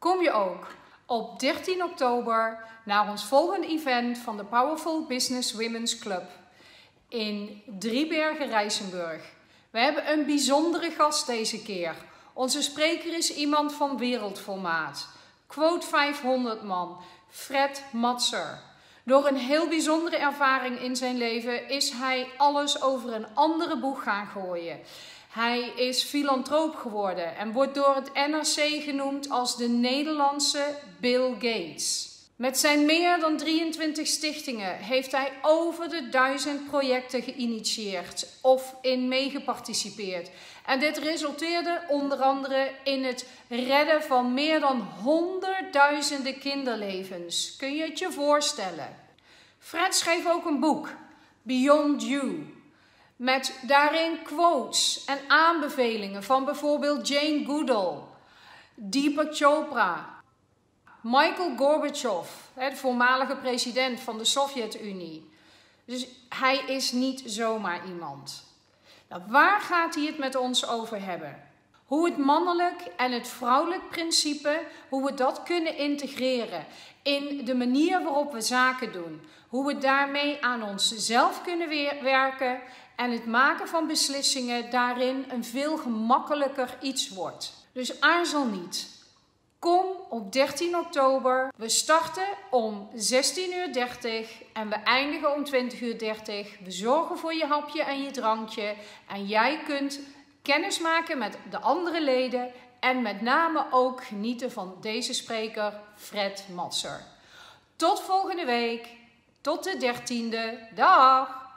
Kom je ook op 13 oktober naar ons volgende event van de Powerful Business Women's Club in Driebergen-Rijsenburg. We hebben een bijzondere gast deze keer. Onze spreker is iemand van wereldformaat. Quote 500 man, Fred Matser. Door een heel bijzondere ervaring in zijn leven is hij alles over een andere boeg gaan gooien. Hij is filantroop geworden en wordt door het NRC genoemd als de Nederlandse Bill Gates. Met zijn meer dan 23 stichtingen heeft hij over de duizend projecten geïnitieerd of in meegeparticipeerd. En dit resulteerde onder andere in het redden van meer dan honderdduizenden kinderlevens. Kun je het je voorstellen? Fred schreef ook een boek, Beyond You. Met daarin quotes en aanbevelingen van bijvoorbeeld Jane Goodall, Deepak Chopra, Michael Gorbachev, de voormalige president van de Sovjet-Unie. Dus hij is niet zomaar iemand. Nou, waar gaat hij het met ons over hebben? Hoe het mannelijk en het vrouwelijk principe, hoe we dat kunnen integreren in de manier waarop we zaken doen. Hoe we daarmee aan onszelf kunnen werken en het maken van beslissingen daarin een veel gemakkelijker iets wordt. Dus aarzel niet. Kom op 13 oktober. We starten om 16.30 uur en we eindigen om 20.30 uur. We zorgen voor je hapje en je drankje. En jij kunt kennis maken met de andere leden en met name ook genieten van deze spreker Fred Matser. Tot volgende week. Tot de 13e. Dag!